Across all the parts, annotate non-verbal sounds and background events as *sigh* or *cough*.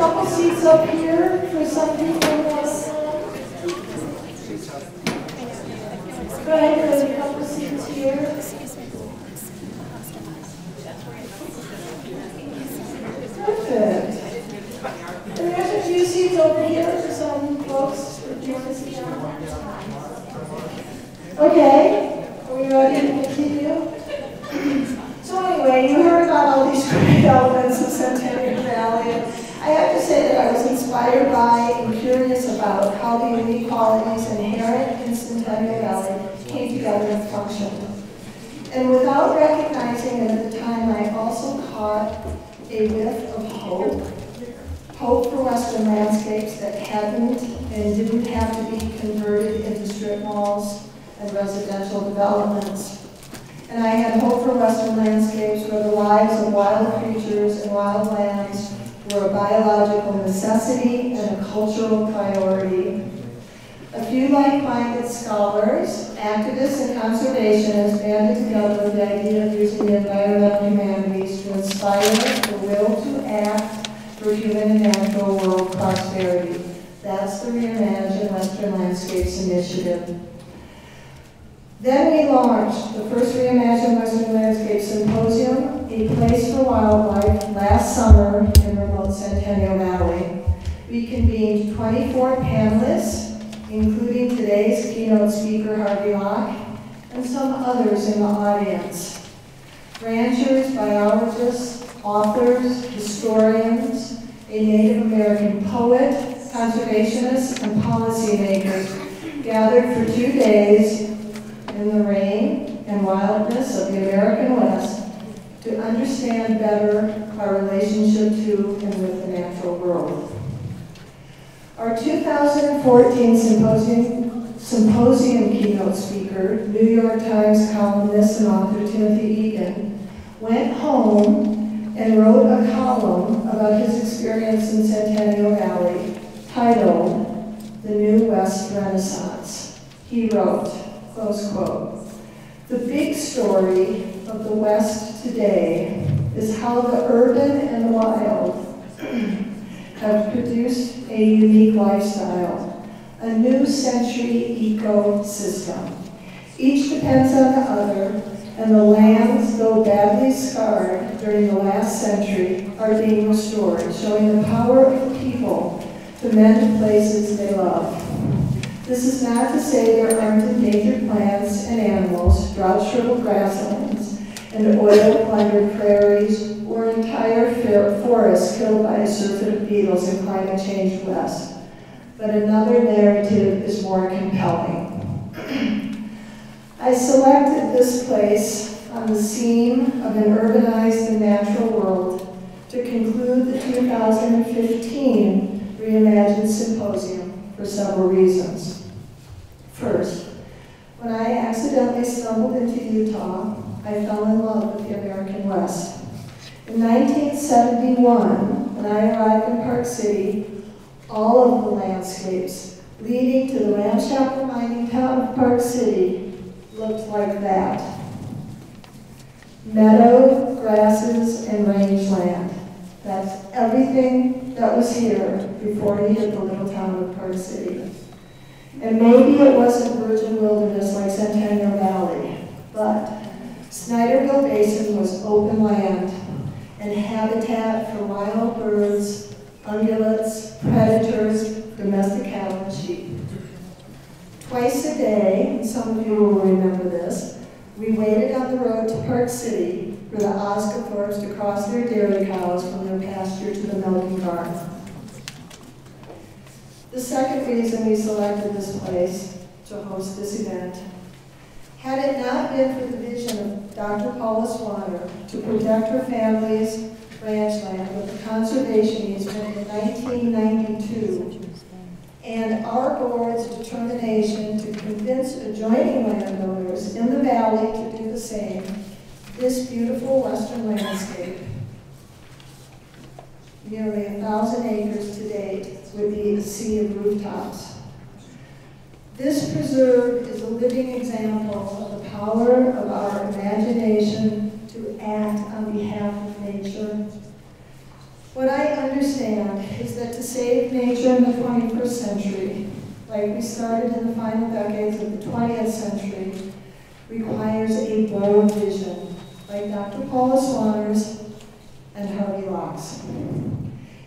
couple seats up here for some people. Go ahead, there's a couple seats here. Perfect. And there's a few seats over here for some folks who want to sit down. Okay, are we ready to continue? So anyway, you heard about all these great elements of Centennial Valley. and I have to say that I was inspired by and curious about how the unique qualities inherent in Centennial Valley came together and functioned. And without recognizing it at the time, I also caught a whiff of hope. Hope for western landscapes that hadn't and didn't have to be converted into strip malls and residential developments. And I had hope for western landscapes where the lives of wild creatures and wild lands were a biological necessity and a cultural priority. A few like-minded scholars, activists, and conservationists banded together with the idea of using the environmental humanities to inspire the will to act for human and natural world prosperity. 'That's the Reimagine Western Landscapes Initiative. Then we launched the first Reimagine Western Landscape Symposium, a place for wildlife, last summer in remote Centennial Valley. We convened 24 panelists, including today's keynote speaker Harvey Locke, and some others in the audience. Ranchers, biologists, authors, historians, a Native American poet, conservationists, and policymakers gathered for two days in the rain and wildness of the American West to understand better our relationship to and with the natural world. Our 2014 symposium, symposium keynote speaker, New York Times columnist and author Timothy Egan, went home and wrote a column about his experience in Centennial Valley titled The New West Renaissance. He wrote, close quote, the big story of the West today is how the urban and wild *clears throat* have produced a unique lifestyle, a new century ecosystem. Each depends on the other, and the lands, though badly scarred during the last century, are being restored, showing the power of people to mend places they love. This is not to say there aren't endangered plants and animals, drought-shriveled grasslands, and oil-plundered prairies, or entire forests killed by a surfeit of beetles in climate change west. But another narrative is more compelling. I selected this place on the scene of an urbanized and natural world to conclude the 2015 Reimagined Symposium for several reasons. First, when I accidentally stumbled into Utah, I fell in love with the American West. In 1971, when I arrived in Park City, all of the landscapes leading to the ramshackle mining town of Park City looked like that. Meadow, grasses, and rangeland. That's everything that was here before we hit the little town of Park City. And maybe it wasn't virgin wilderness like Centennial Valley, but Snyderville Basin was open land and habitat for wild birds, ungulates, predators, domestic cattle, and sheep. Twice a day, and some of you will remember this, we waited on the road to Park City for the Osguthorpes to cross their dairy cows from their pasture to the milking barn. The second reason we selected this place to host this event, had it not been for the vision of Dr. Paula Swaner to protect her family's ranch land with the conservation easement in 1992, and our board's determination to convince adjoining landowners in the valley to do the same, this beautiful western landscape, nearly a thousand acres to date, would be a sea of rooftops. This preserve is a living example of the power of our imagination to act on behalf of nature. What I understand is that to save nature in the 21st century, like we started in the final decades of the 20th century, requires a bold vision, like Dr. Paula Swaner's and Harvey Locke's.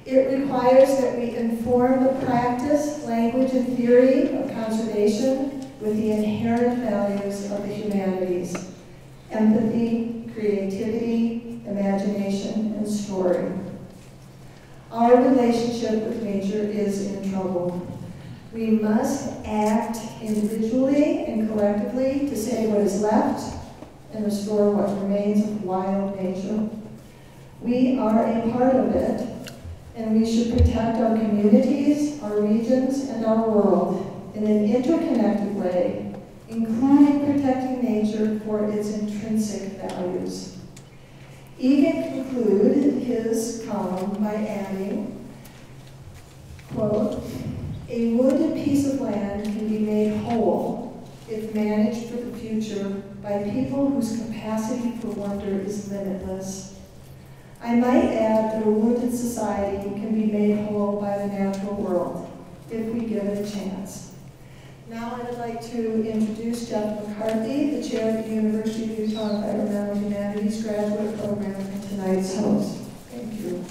It requires that we inform the practice, language, and theory of conservation with the inherent values of the humanities, empathy, creativity, imagination, and story. Our relationship with nature is in trouble. We must act individually and collectively to save what is left and restore what remains of wild nature. We are a part of it, and we should protect our communities, our regions, and our world in an interconnected way, including protecting nature for its intrinsic values. Egan concluded his column by adding, quote, a wooded piece of land can be made whole if managed for the future by people whose capacity for wonder is limitless. I might add that a wounded society can be made whole by the natural world if we give it a chance. Now I would like to introduce Jeff McCarthy, the chair of the University of Utah Environmental Humanities Graduate Program, and tonight's host. Thank you.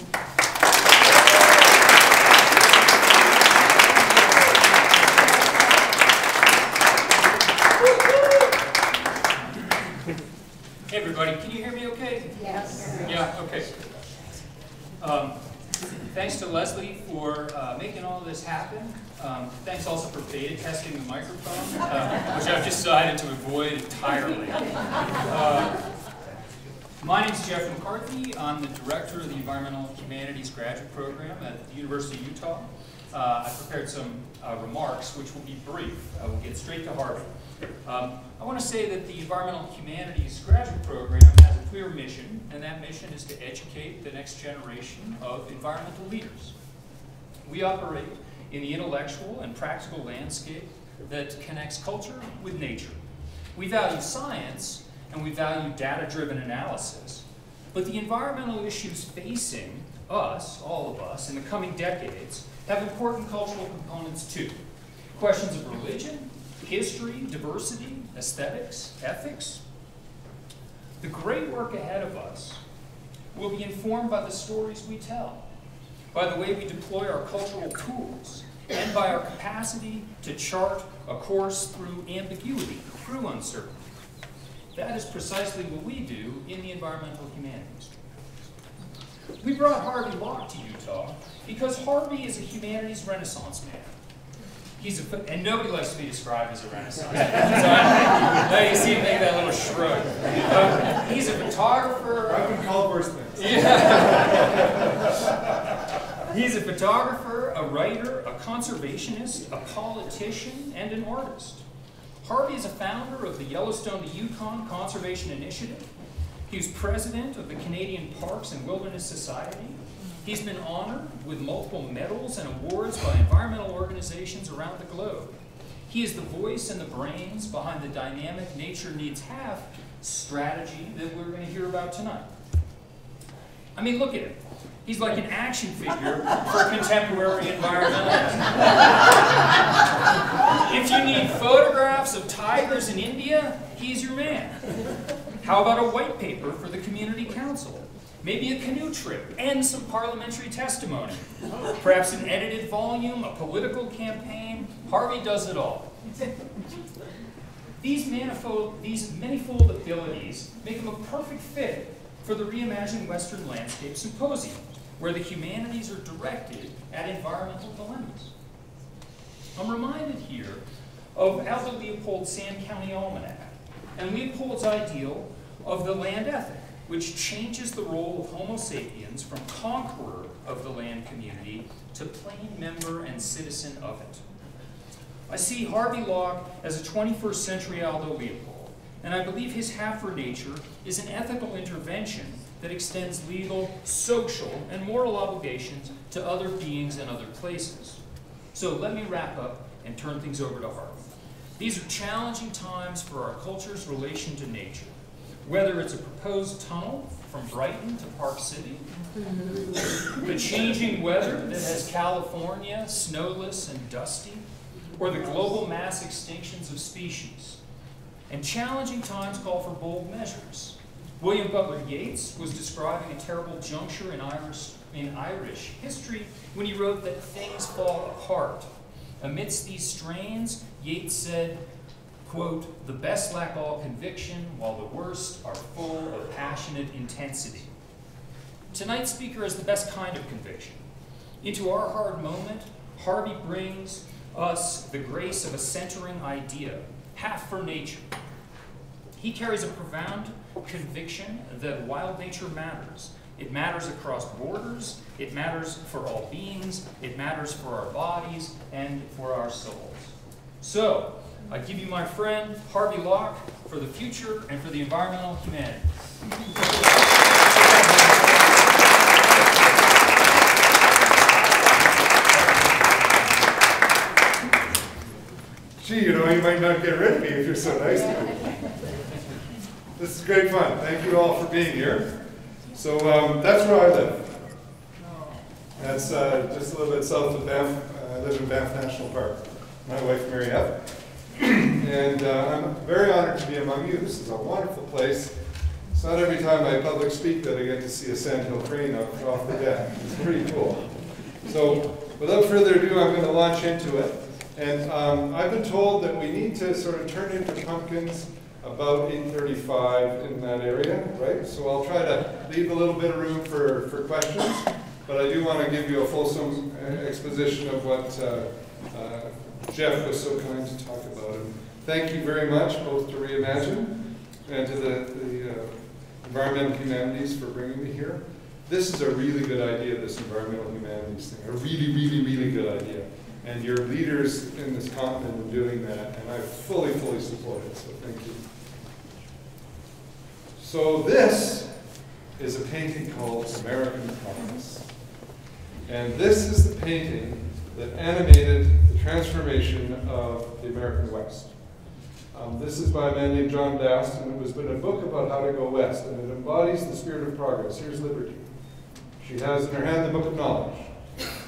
Hey, everybody, can you hear me okay? Yes. Yeah, okay. Um, Thanks to Leslie for uh, making all of this happen. Um, Thanks also for beta testing the microphone, uh, which I've decided to avoid entirely. Uh, My is Jeff McCarthy. I'm the director of the Environmental Humanities Graduate Program at the University of Utah. Uh, I prepared some uh, remarks, which will be brief. I will get straight to Harvey. Um, I want to say that the Environmental Humanities Graduate Program has a clear mission, and that mission is to educate the next generation of environmental leaders. We operate in the intellectual and practical landscape that connects culture with nature. We value science and we value data-driven analysis, but the environmental issues facing us, all of us, in the coming decades have important cultural components too. Questions of religion, history, diversity, aesthetics, ethics. The great work ahead of us will be informed by the stories we tell, by the way we deploy our cultural tools, and by our capacity to chart a course through ambiguity, through uncertainty. That is precisely what we do in the environmental humanities. We brought Harvey Locke to Utah because Harvey is a humanities renaissance man. He's a, and nobody likes to be described as a renaissance man. *laughs* So, you see him make that little shrug. Uh, he's a photographer. I've been called worse things. He's a photographer, a writer, a conservationist, a politician, and an artist. Harvey is a founder of the Yellowstone to Yukon Conservation Initiative. He was president of the Canadian Parks and Wilderness Society. He's been honored with multiple medals and awards by environmental organizations around the globe. He is the voice and the brains behind the dynamic Nature Needs Half strategy that we're going to hear about tonight. I mean, look at him. He's like an action figure for contemporary environmentalism. if you need photographs of tigers in India, he's your man. How about a white paper for the community council? Maybe a canoe trip and some parliamentary testimony. Perhaps an edited volume, a political campaign. Harvey does it all. These manifold, these manifold abilities make him a perfect fit for the Reimagined Western Landscape Symposium, where the humanities are directed at environmental dilemmas. I'm reminded here of Aldo Leopold's Sand County Almanac and Leopold's ideal of the land ethic, which changes the role of Homo sapiens from conqueror of the land community to plain member and citizen of it. I see Harvey Locke as a 21st century Aldo Leopold, and I believe his half for nature is an ethical intervention that extends legal, social, and moral obligations to other beings and other places. So let me wrap up and turn things over to Harvey. These are challenging times for our culture's relation to nature. Whether it's a proposed tunnel from Brighton to Park City, the changing weather that has California snowless and dusty, or the global mass extinctions of species. And challenging times call for bold measures. William Butler Yeats was describing a terrible juncture in Irish, in Irish history when he wrote that things fall apart. Amidst these strains, Yeats said, quote, the best lack all conviction, while the worst are full of passionate intensity. Tonight's speaker has the best kind of conviction. Into our hard moment, Harvey brings us the grace of a centering idea, half for nature. He carries a profound conviction that wild nature matters. It matters across borders, it matters for all beings, it matters for our bodies and for our souls. So, I give you my friend Harvey Locke for the future and for the environmental humanities. Gee, you know, you might not get rid of me if you're so nice to me. This is great fun. Thank you all for being here. So um, that's where I live. That's uh, just a little bit south of Banff. Uh, I live in Banff National Park. My wife, Mary F. *clears throat* and uh, I'm very honored to be among you. This is a wonderful place. It's not every time I public speak that I get to see a sandhill crane up off the deck. It's pretty cool. So without further ado, I'm going to launch into it. And um, I've been told that we need to sort of turn into pumpkins about 8.35 in that area, right? So I'll try to leave a little bit of room for, for questions, but I do want to give you a fulsome uh, exposition of what uh, uh, Jeff was so kind to talk about. And thank you very much, both to Reimagine and to the, the uh, environmental humanities for bringing me here. This is a really good idea, this environmental humanities thing, a really, really, really good idea. And your leaders in this continent are doing that, and I fully, fully support it, so thank you. So this is a painting called American Progress. And this is the painting that animated the transformation of the American West. Um, this is by a man named John Gast, and it was been a book about how to go west, and it embodies the spirit of progress. Here's Liberty. She has in her hand the Book of Knowledge.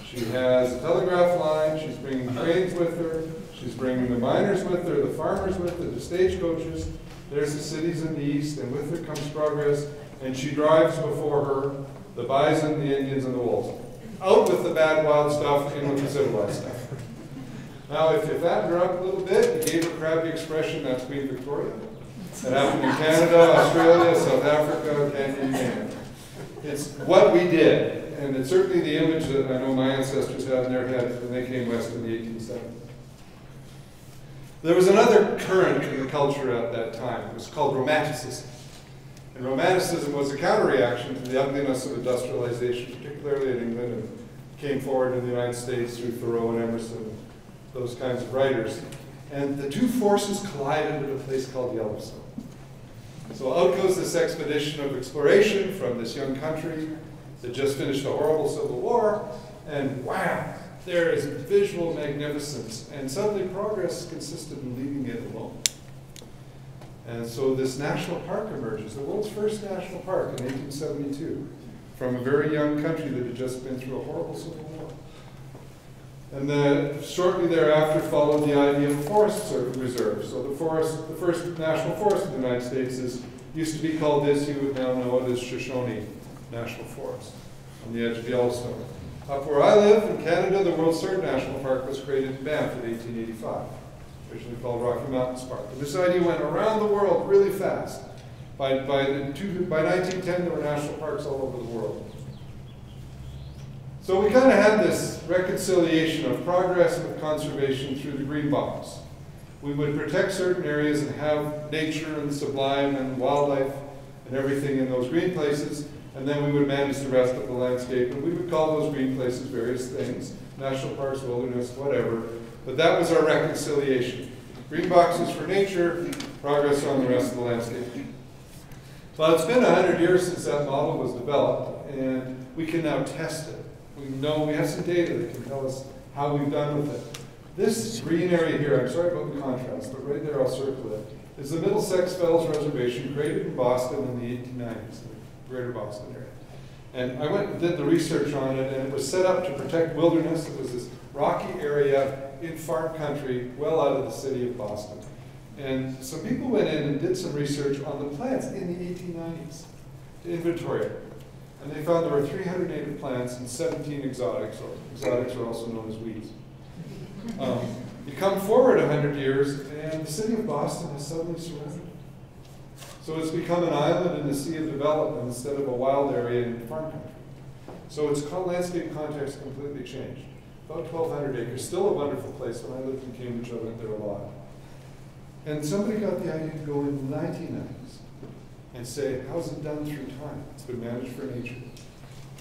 She has a telegraph line, she's bringing trains with her, she's bringing the miners with her, the farmers with her, the stagecoaches. There's the cities in the east, and with her comes progress, and she drives before her the bison, the Indians, and the wolves. Out with the bad, wild stuff, in with the civilized stuff. Now, if you fatten her up a little bit, you gave a crappy expression, that's Queen Victoria. That happened in Canada, Australia, South Africa, and it. It's what we did, and it's certainly the image that I know my ancestors had in their head when they came west in the 1870s. There was another current in the culture at that time. It was called Romanticism. And Romanticism was a counterreaction to the ugliness of industrialization, particularly in England, and came forward in the United States through Thoreau and Emerson, those kinds of writers. And the two forces collided at a place called Yellowstone. So out goes this expedition of exploration from this young country that just finished a horrible civil war, and wow, there is visual magnificence, and suddenly progress consisted in leaving it alone. And so this national park emerges, the world's first national park in 1872, from a very young country that had just been through a horrible civil war. And then shortly thereafter followed the idea of forest reserve. So the forest, the first national forest in the United States is, used to be called this, you would now know it as Shoshone National Forest on the edge of Yellowstone. Up where I live in Canada, the world's third national park was created in Banff in 1885, originally called Rocky Mountains Park. And this idea went around the world really fast. By, by, two, by 1910, there were national parks all over the world. So we kind of had this reconciliation of progress with conservation through the green box. We would protect certain areas and have nature and sublime and wildlife and everything in those green places, and then we would manage the rest of the landscape, and we would call those green places various things, national parks, wilderness, whatever. But that was our reconciliation. Green boxes for nature, progress on the rest of the landscape. Well, it's been 100 years since that model was developed, and we can now test it. We know, we have some data that can tell us how we've done with it. This green area here, I'm sorry about the contrast, but right there I'll circle it, is the Middlesex Fells Reservation created in Boston in the 1890s, the greater Boston area. And I went and did the research on it, and it was set up to protect wilderness. It was this rocky area in farm country, well out of the city of Boston. And some people went in and did some research on the plants in the 1890s to inventory it. And they found there were 300 native plants and 17 exotics, or exotics are also known as weeds. Um, you come forward 100 years, and the city of Boston has suddenly surrendered. So it's become an island in the sea of development instead of a wild area in farm country. So its landscape context completely changed. About 1,200 acres, still a wonderful place. When I lived in Cambridge, I went there a lot. And somebody got the idea to go in the 1990s and say, how's it done through time? It's been managed for nature.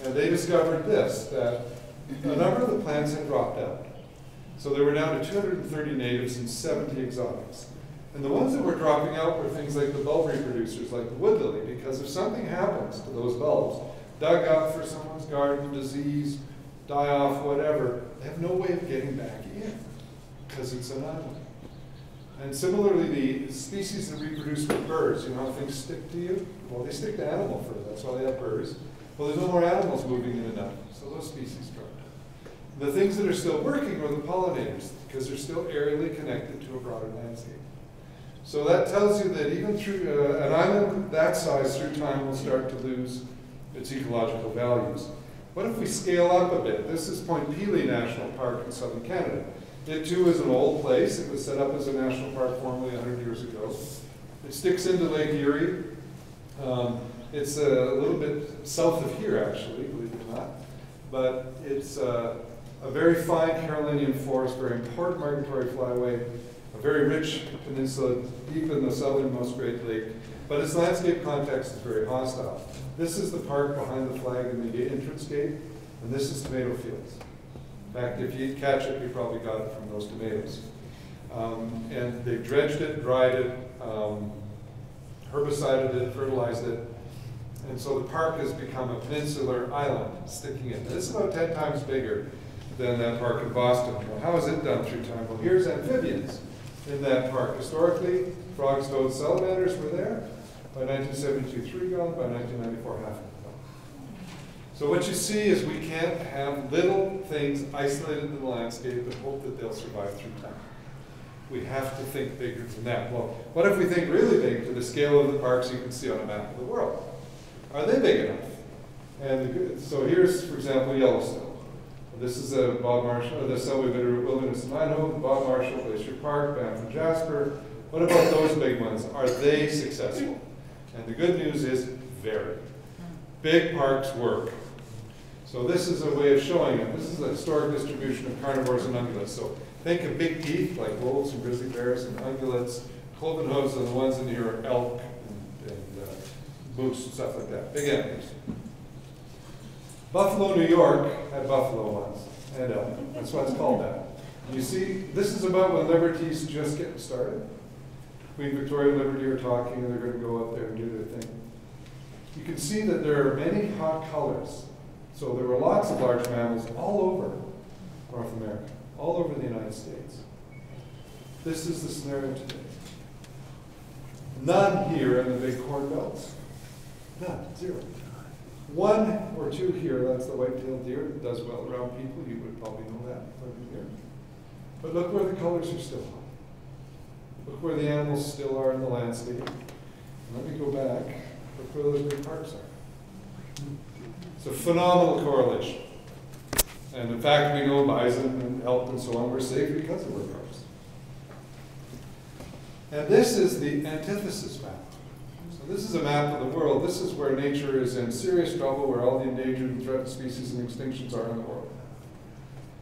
And they discovered this, that a number of the plants had dropped out. So they were down to 230 natives and 70 exotics. And the ones that were dropping out were things like the bulb reproducers, like the wood lily, because if something happens to those bulbs, dug up for someone's garden, disease, die off, whatever, they have no way of getting back in, because it's an island. And similarly, the species that reproduce with birds, you know how things stick to you? Well, they stick to animal fur, that's why they have birds. Well, there's no more animals moving in and out, so those species dropped. The things that are still working are the pollinators, because they're still aerially connected to a broader landscape. So that tells you that even through, uh, an island that size through time will start to lose its ecological values. What if we scale up a bit? This is Point Pelee National Park in southern Canada. It too is an old place. It was set up as a national park formally 100 years ago. It sticks into Lake Erie. Um, it's a little bit south of here, actually, believe it or not. But it's uh, a very fine Carolinian forest, very important migratory flyway, very rich peninsula deep in the southernmost Great Lake. But its landscape context is very hostile. This is the park behind the flag in the entrance gate, and this is tomato fields. In fact, if you eat ketchup, you probably got it from those tomatoes. Um, and they dredged it, dried it, um, herbicided it, fertilized it, and so the park has become a peninsular island sticking in. It's about 10 times bigger than that park in Boston. Well, how is it done through time? Well, here's amphibians in that park. Historically, frogs, toads, salamanders were there. By 1972, three gone. By 1994, half gone. So what you see is we can't have little things isolated in the landscape and hope that they'll survive through time. We have to think bigger than that. Well, what if we think really big to the scale of the parks you can see on a map of the world? Are they big enough? And the, so here's, for example, Yellowstone. This is a Bob Marshall, the Bitter Wilderness in Idaho, Bob Marshall Glacier Park, Banff and Jasper. What about those big ones? Are they successful? And the good news is very. Big parks work. So this is a way of showing it. This is a historic distribution of carnivores and ungulates. So think of big teeth like wolves and grizzly bears and ungulates. Cloven hooves are the ones in here, elk and, and uh, moose and stuff like that. Big animals. Buffalo, New York had buffalo once and elk. That's why it's called that. You see, this is about when Liberty's just getting started. Queen Victoria and Liberty are talking, and they're going to go up there and do their thing. You can see that there are many hot colors. So there were lots of large mammals all over North America, all over the United States. This is the scenario today. None here in the big corn belts. None, zero. One or two here, that's the white-tailed deer that does well around people. You would probably know that living here. But look where the colors are still on. Look where the animals still are in the landscape. And let me go back. Look where those big parks are. It's a phenomenal correlation. And in fact, we know bison and elk and so on were safe because of our parks. And this is the antithesis map. This is a map of the world. This is where nature is in serious trouble, where all the endangered and threatened species and extinctions are in the world.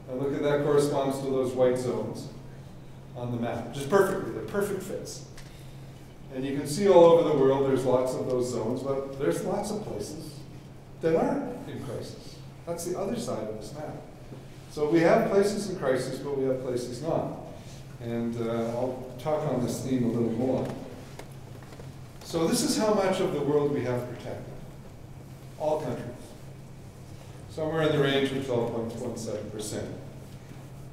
And look at that corresponds to those white zones on the map, just perfectly, they're perfect fits. And you can see all over the world, there's lots of those zones, but there's lots of places that aren't in crisis. That's the other side of this map. So we have places in crisis, but we have places not. And uh, I'll talk on this theme a little more. So this is how much of the world we have protected. All countries. Somewhere in the range of 12.17%.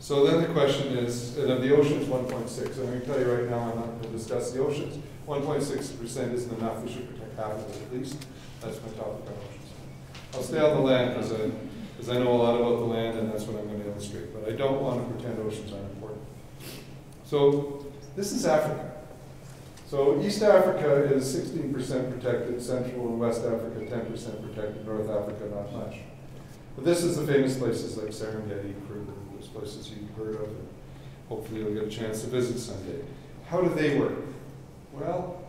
So then the question is, and of the oceans, 1.6. I'm going to tell you right now, I'm not going to discuss the oceans. 1.6% isn't enough. We should protect half of it at least. That's my topic on oceans. I'll stay on the land because I, because I know a lot about the land and that's what I'm going to illustrate. But I don't want to pretend oceans aren't important. So this is Africa. So East Africa is 16% protected, Central and West Africa 10% protected, North Africa not much. But this is the famous places like Serengeti, Kruger, those places you've heard of, and hopefully you'll get a chance to visit someday. How do they work? Well,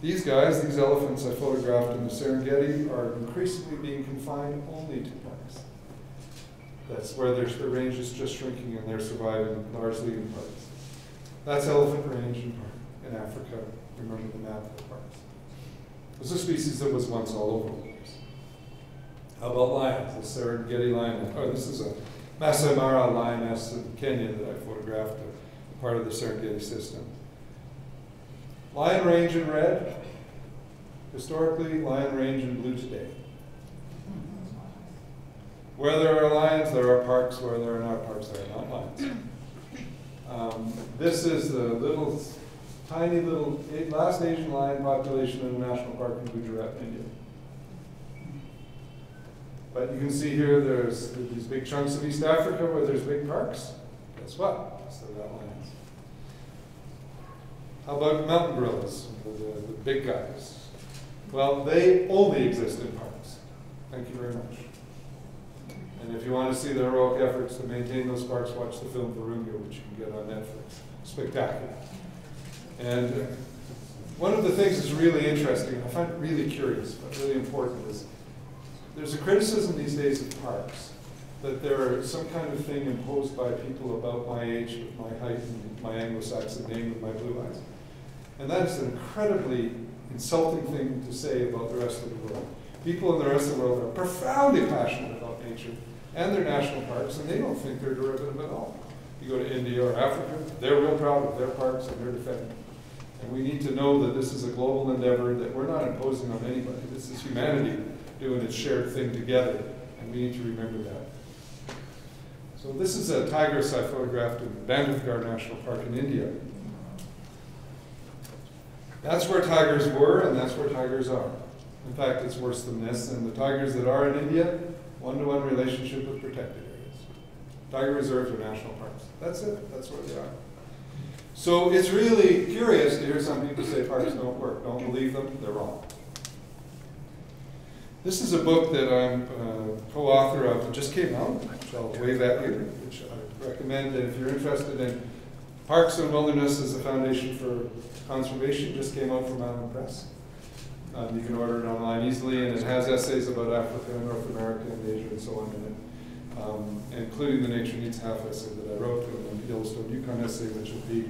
these guys, these elephants I photographed in the Serengeti, are increasingly being confined only to parks. That's where their, the range is just shrinking and they're surviving largely in parks. That's elephant range in, park, in Africa. Remember the map parks. This is a species that was once all over the place. How about lions? The Serengeti lion, oh, this is a Masai Mara lioness in Kenya that I photographed, part of the Serengeti system. Lion range in red, historically, lion range in blue today. Where there are lions, there are parks. Where there are not parks, there are not lions. Um, this is the little, tiny little eh, last Asian lion population in a national park in Gujarat, India. But you can see here, there's these big chunks of East Africa where there's big parks. Guess what? So that lions. How about mountain gorillas, the, the, the big guys? Well, they only exist in parks. Thank you very much. And if you want to see the heroic efforts to maintain those parks, watch the film Virunga, which you can get on Netflix. Spectacular. And one of the things that's really interesting, I find really curious, but really important, is there's a criticism these days of parks that there are some kind of thing imposed by people about my age, with my height, and my Anglo-Saxon name, and my blue eyes. And that is an incredibly insulting thing to say about the rest of the world. People in the rest of the world are profoundly passionate about nature and their national parks, and they don't think they're derivative at all. You go to India or Africa, they're real proud of their parks and they're defending. them. And we need to know that this is a global endeavor, that we're not imposing on anybody. This is humanity doing its shared thing together, and we need to remember that. So this is a tigress I photographed in Bandhavgarh National Park in India. That's where tigers were, and that's where tigers are. In fact, it's worse than this. And the tigers that are in India, one-to-one relationship with protected areas. Tiger reserves are national parks. That's it. That's where they are. So it's really curious to hear some people say parks don't work. Don't believe them. They're wrong. This is a book that I'm uh, co-author of that just came out, which I'll wave at you, which I recommend that if you're interested in parks and wilderness as a foundation for conservation, just came out from Island Press. Um, you can order it online easily, and it has essays about Africa, North America, and Asia, and so on in it, um, including the Nature Needs Half essay that I wrote, and the Yellowstone Yukon essay, which will be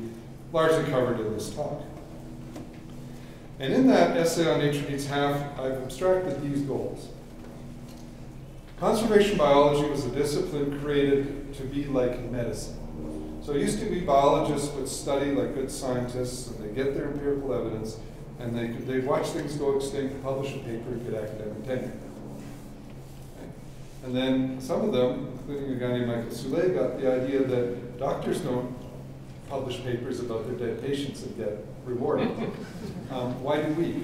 largely covered in this talk. And in that essay on Nature Needs Half, I've abstracted these goals. Conservation biology was a discipline created to be like medicine. So it used to be biologists would study like good scientists, and they get their empirical evidence, and they they'd watch things go extinct, publish a paper, and get academic tenure. Okay? And then some of them, including a guy named Michael Soule, got the idea that doctors don't publish papers about their dead patients and get rewarded. *laughs* Um, why do we?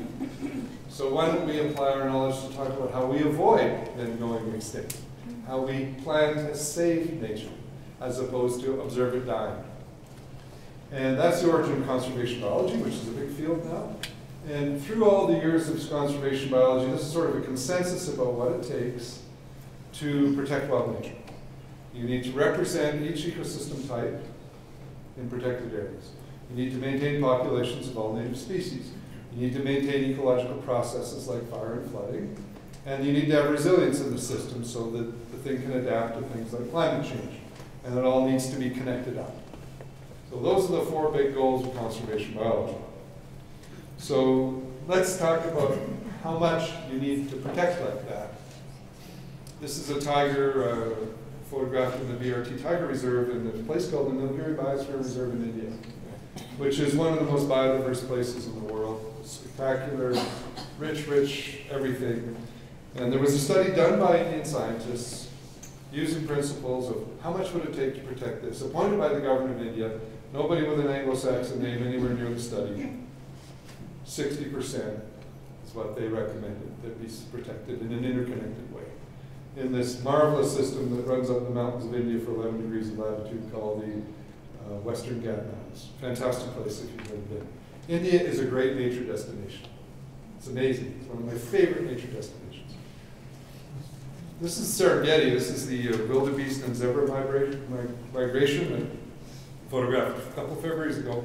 So why don't we apply our knowledge to talk about how we avoid them going extinct? How we plan to save nature as opposed to observe it dying. And that's the origin of conservation biology, which is a big field now. And through all the years of conservation biology, this is sort of a consensus about what it takes to protect wild nature. You need to represent each ecosystem type in protected areas. You need to maintain populations of all native species. You need to maintain ecological processes like fire and flooding. And you need to have resilience in the system so that the thing can adapt to things like climate change. And it all needs to be connected up. So those are the four big goals of conservation biology. So let's talk about how much you need to protect like that. This is a tiger uh, photographed in the BRT Tiger Reserve in a place called the Nilgiri Biosphere Reserve in India, which is one of the most biodiverse places in the world. Spectacular, rich, rich, everything. And there was a study done by Indian scientists using principles of how much would it take to protect this, appointed by the government of India, nobody with an Anglo-Saxon name anywhere near the study. 60% is what they recommended that be protected in an interconnected way. In this marvelous system that runs up the mountains of India for 11 degrees of latitude called the uh, Western Ghat Mountains. Fantastic place if you've never been. India is a great nature destination. It's amazing. It's one of my favorite nature destinations. This is Serengeti. This is the uh, wildebeest and zebra migration, that photographed a couple of Februarys ago.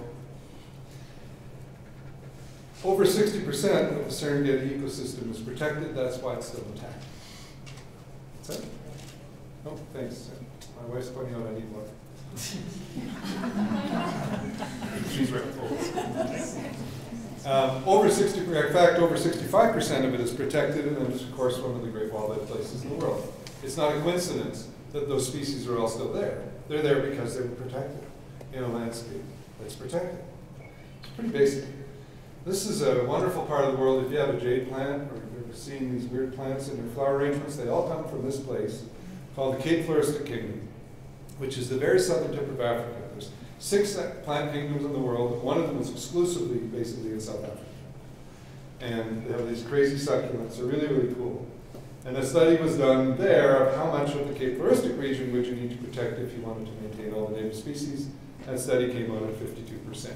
Over 60% of the Serengeti ecosystem is protected. That's why it's still intact. That's it? Oh, thanks. My wife's pointing out I need water. She's right. Um, over 60, in fact, over 65% of it is protected, and it's, of course, one of the great wildlife places in the world. It's not a coincidence that those species are all still there. They're there because they were protected in a landscape that's protected. It's pretty basic. This is a wonderful part of the world. If you have a jade plant, or seen these weird plants in your flower arrangements, they all come from this place called the Cape Floristic Kingdom, which is the very southern tip of Africa. There's six plant kingdoms in the world. One of them is exclusively basically in South Africa. And they have these crazy succulents. They're really, really cool. And a study was done there of how much of the Cape Floristic region would you need to protect if you wanted to maintain all the native species. That study came out at 52%.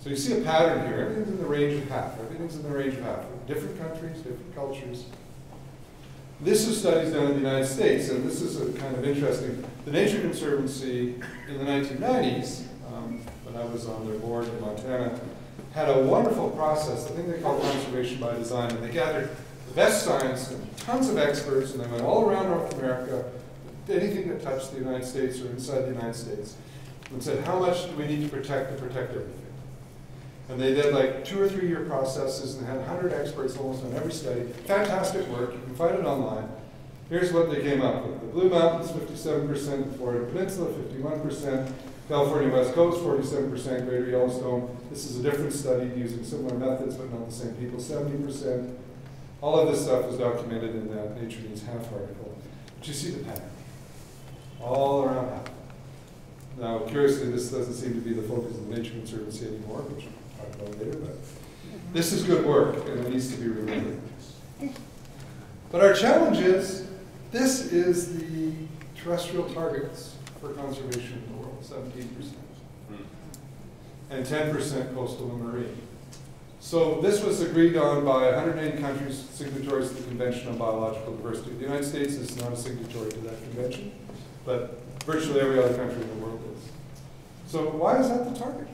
So you see a pattern here. Everything's in the range of half. Everything's in the range of half. Different countries, different cultures. This is studies done in the United States, and this is a kind of interesting. The Nature Conservancy in the 1990s, um, when I was on their board in Montana, had a wonderful process, a thing they call conservation by design, and they gathered the best science and tons of experts, and they went all around North America, anything that touched the United States or inside the United States, and said, how much do we need to protect to protect everything? And they did like two or three year processes and had 100 experts almost on every study. Fantastic work. You can find it online. Here's what they came up with. The Blue Mountains, 57%, the Florida Peninsula, 51%, California West Coast, 47%, Greater Yellowstone. This is a different study using similar methods but not the same people, 70%. All of this stuff was documented in that Nature Needs Half article. But you see the pattern. All around half. Now, curiously, this doesn't seem to be the focus of the Nature Conservancy anymore, which Later, but this is good work and it needs to be remembered. But our challenge is, this is the terrestrial targets for conservation in the world, seventeen percent. And ten percent coastal and marine. So this was agreed on by 180 countries signatories to the Convention on Biological Diversity. The United States is not a signatory to that convention, but virtually every other country in the world is. So why is that the target?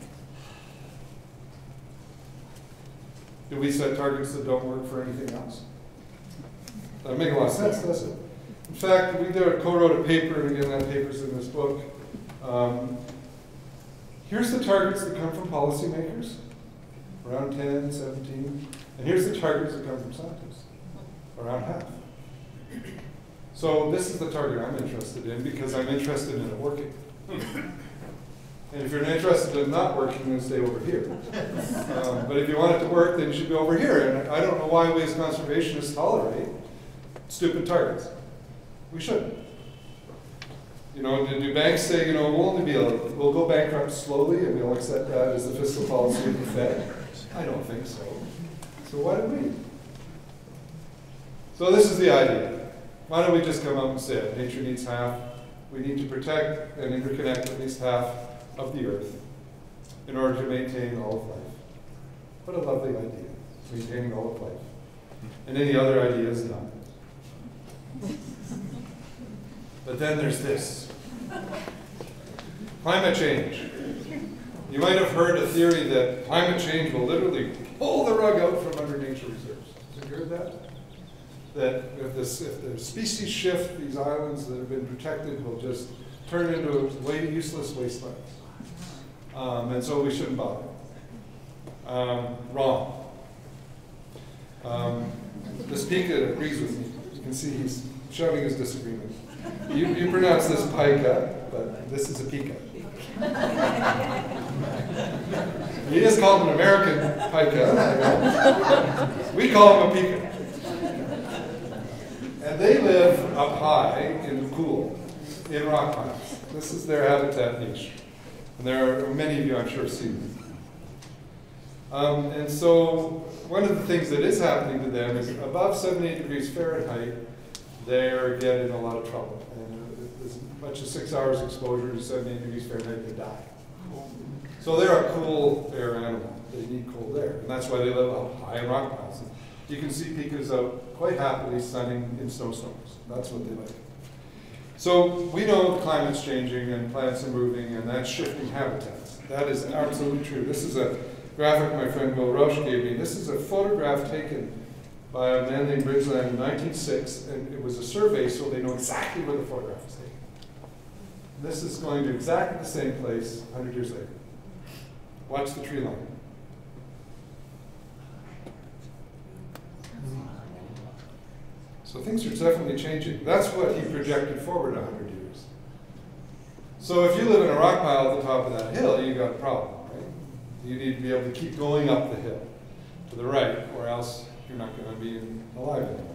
Do we set targets that don't work for anything else? That make a lot of sense, doesn't it? In fact, we co-wrote a paper, and again, that paper's in this book. Um, here's the targets that come from policymakers, around 10, 17, and here's the targets that come from scientists, around half. So this is the target I'm interested in because I'm interested in it working. *laughs* And if you're interested in not working, then stay over here. Um, but if you want it to work, then you should go over here. And I don't know why we as conservationists tolerate stupid targets. We shouldn't. You know, do, do banks say, you know, we'll only be, able, we'll go bankrupt slowly and we'll accept that as the fiscal policy of the Fed? I don't think so. So why do we? So this is the idea. Why don't we just come up and say it? Nature needs half. We need to protect and interconnect at least half of the earth in order to maintain all of life. What a lovely idea, maintaining all of life. And any other idea is done. But then there's this climate change. You might have heard a theory that climate change will literally pull the rug out from under nature reserves. Have you heard that? That if, this, if the species shift, these islands that have been protected will just turn into way, useless wastelands. Um, and so we shouldn't bother. Um, wrong. Um, the speaker agrees with me. You can see he's showing his disagreement. You, you pronounce this pika, but this is a pika. he is called an American pika. We call him a pika. And they live up high in the cool, in rock piles. This is their habitat niche. And there are many of you, I'm sure, have seen them. Um, and so one of the things that is happening to them is above 78 degrees Fahrenheit, they're getting a lot of trouble. And as much as six hours exposure to 78 degrees Fahrenheit, they die. So they're a cool air animal. They need cold air. And that's why they live up high in rock piles. You can see pikas out quite happily sunning in snowstorms. That's what they like. So we know climate's changing and plants are moving and that's shifting habitats. That is absolutely true. This is a graphic my friend Bill Roche gave me. This is a photograph taken by a man named Bridgland in 1906, and it was a survey so they know exactly where the photograph was taken. This is going to exactly the same place 100 years later. Watch the tree line. So things are definitely changing. That's what he projected forward 100 years. So if you live in a rock pile at the top of that hill, you've got a problem, right? You need to be able to keep going up the hill to the right, or else you're not going to be alive anymore.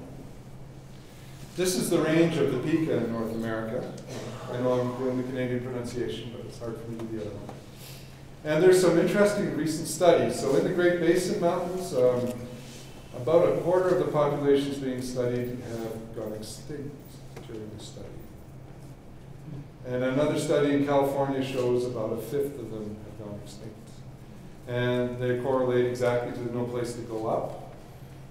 This is the range of the pika in North America. I know I'm doing the Canadian pronunciation, but it's hard for me to do the other one. And there's some interesting recent studies. So in the Great Basin Mountains, um, about a quarter of the populations being studied have gone extinct during this study. And another study in California shows about a fifth of them have gone extinct. and they correlate exactly to no place to go up.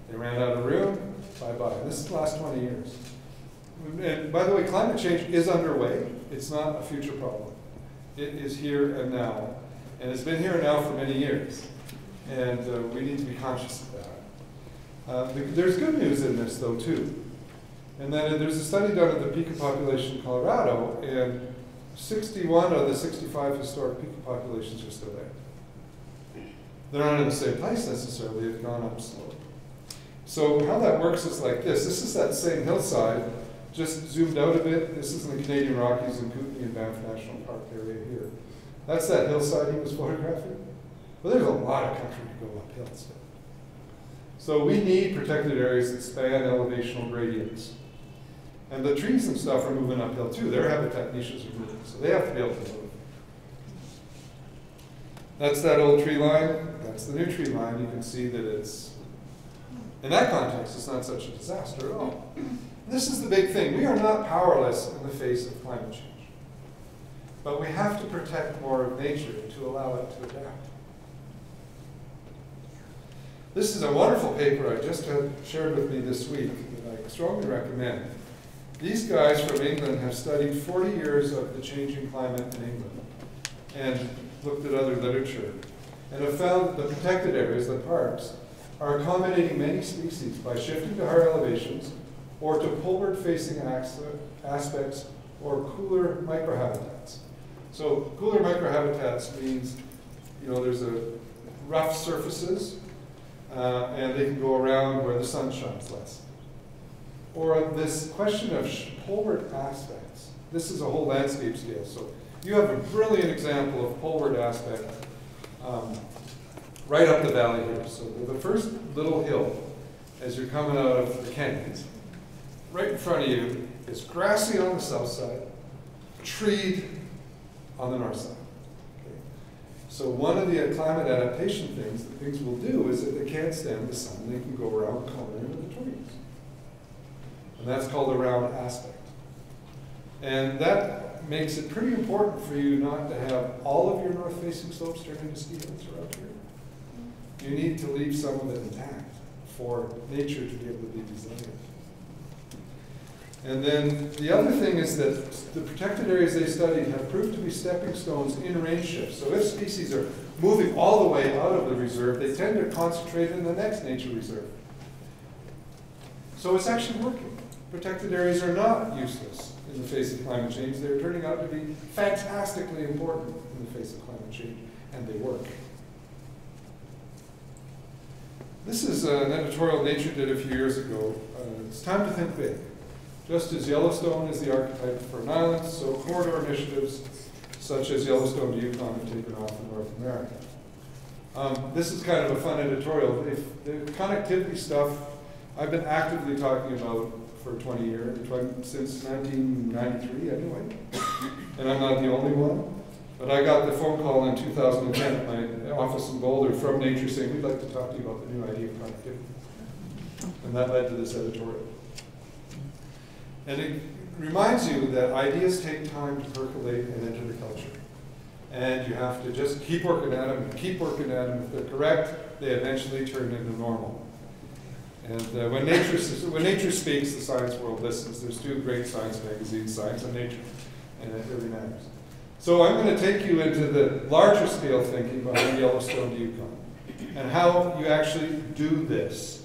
They ran out of room, bye-bye. This is the last 20 years. And by the way, climate change is underway. It's not a future problem. It is here and now. And it's been here and now for many years. And uh, we need to be conscious of that. Uh, the- there's good news in this, though, too. And then there's a study done of the Pika population in Colorado, and 61 of the 65 historic Pika populations are still there. They're not in the same place necessarily, they've gone up slow. So how that works is like this. This is that same hillside, just zoomed out a bit. This is in the Canadian Rockies in Kootenay and Banff National Park area here. That's that hillside he was *laughs* photographing. Well, there's a lot of country to go uphill still. So we need protected areas that span elevational gradients. And the trees and stuff are moving uphill too. Their habitat niches are moving, so they have to be able to move. That's that old tree line. That's the new tree line. You can see that it's, in that context, it's not such a disaster at all. This is the big thing. We are not powerless in the face of climate change. But we have to protect more of nature to allow it to adapt. This is a wonderful paper I just had shared with me this week that I strongly recommend. These guys from England have studied 40 years of the changing climate in England and looked at other literature and have found that the protected areas, the parks, are accommodating many species by shifting to higher elevations or to poleward-facing aspects or cooler microhabitats. So cooler microhabitats means, you know, there's a rough surfaces uh, and they can go around where the sun shines less. Or this question of poleward aspects. This is a whole landscape scale. So you have a brilliant example of poleward aspect um, right up the valley here. So the first little hill, as you're coming out of the canyons, right in front of you is grassy on the south side, treed on the north side. So one of the climate adaptation things that things will do is that they can't stand the sun, they can go around into the trees. And that's called the round aspect. And that makes it pretty important for you not to have all of your north-facing slopes turn into ski hills around here. You need to leave some of it intact for nature to be able to be resilient. And then the other thing is that the protected areas they studied have proved to be stepping stones in range shifts. So if species are moving all the way out of the reserve, they tend to concentrate in the next nature reserve. So it's actually working. Protected areas are not useless in the face of climate change. They're turning out to be fantastically important in the face of climate change, and they work. This is an editorial Nature did a few years ago. Uh, it's time to think big. Just as Yellowstone is the archetype for an island, so corridor initiatives such as Yellowstone to Yukon have taken off in North America. Um, this is kind of a fun editorial. If the connectivity stuff, I've been actively talking about for 20 years, since 1993 anyway, and I'm not the only one. But I got the phone call in 2010 at my office in Boulder from Nature saying, we'd like to talk to you about the new idea of connectivity. And that led to this editorial. And it reminds you that ideas take time to percolate and enter the culture. And you have to just keep working at them, and keep working at them. If they're correct, they eventually turn into normal. And uh, when, nature, when nature speaks, the science world listens. There's two great science magazines, Science and Nature, and it really matters. So I'm going to take you into the larger scale thinking behind Yellowstone to Yukon, and how you actually do this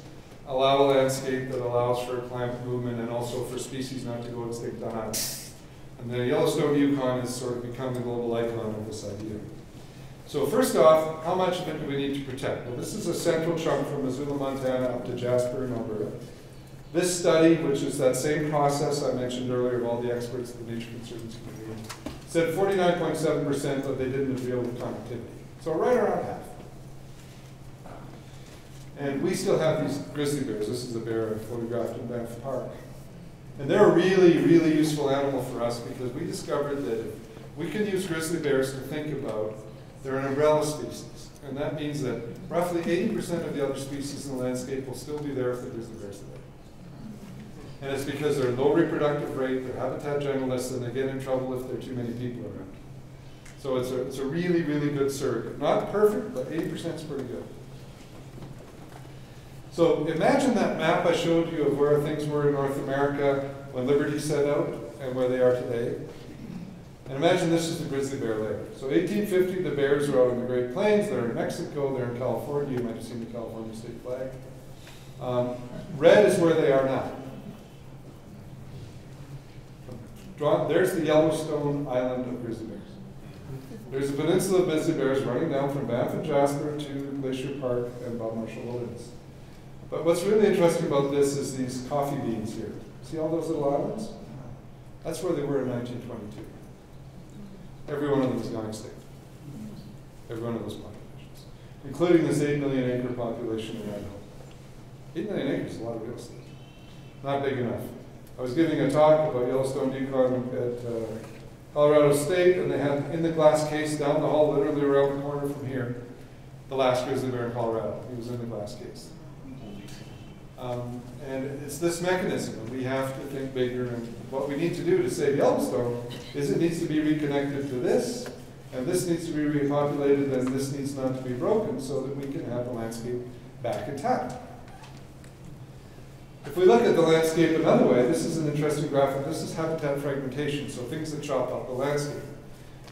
allow a landscape that allows for climate movement and also for species not to go extinct. And the Yellowstone Yukon has sort of become the global icon of this idea. So first off, how much of it do we need to protect? Well, this is a central chunk from Missoula, Montana up to Jasper in Alberta. This study, which is that same process I mentioned earlier of all the experts at the Nature Conservancy Committee, said 49.7% that they didn't agree with connectivity. So right around half. And we still have these grizzly bears. This is a bear I photographed in Banff Park. And they're a really, really useful animal for us because we discovered that if we can use grizzly bears to think about, they're an umbrella species. And that means that roughly 80% of the other species in the landscape will still be there if the grizzly bears are there. And it's because they're low reproductive rate, they're habitat generalists, and they get in trouble if there are too many people around. So it's a, it's a really, really good surrogate. Not perfect, but 80% is pretty good. So imagine that map I showed you of where things were in North America when Liberty set out and where they are today. And imagine this is the grizzly bear layer. So 1850, the bears are out in the Great Plains, they're in Mexico, they're in California, you might have seen the California state flag. Um, red is where they are now. There's the Yellowstone Island of grizzly bears. There's a peninsula of grizzly bears running down from Banff and Jasper to Glacier Park and Bob Marshall Wilderness. But what's really interesting about this is these coffee beans here. See all those little islands? That's where they were in 1922. Every one of them is gone extinct. Every one of those populations, including this 8 million acre population in Idaho. 8 million acres is a lot of real estate. Not big enough. I was giving a talk about Yellowstone Yukon at uh, Colorado State, and they had in the glass case down the hall, literally around the corner from here, the last grizzly bear in Colorado. He was in the glass case. Um, and it's this mechanism, we have to think bigger. And what we need to do to save Yellowstone is it needs to be reconnected to this, and this needs to be repopulated, and this needs not to be broken so that we can have the landscape back intact. If we look at the landscape another way, this is an interesting graphic. This is habitat fragmentation, so things that chop up the landscape.